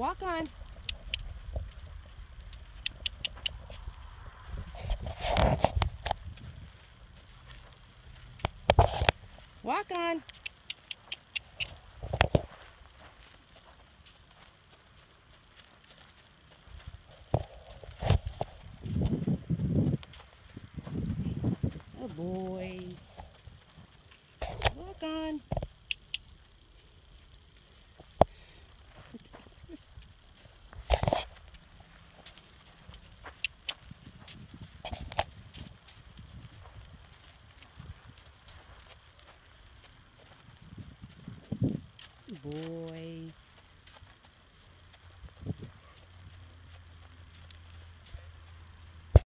Walk on. Walk on. Oh boy. Walk on. Boy.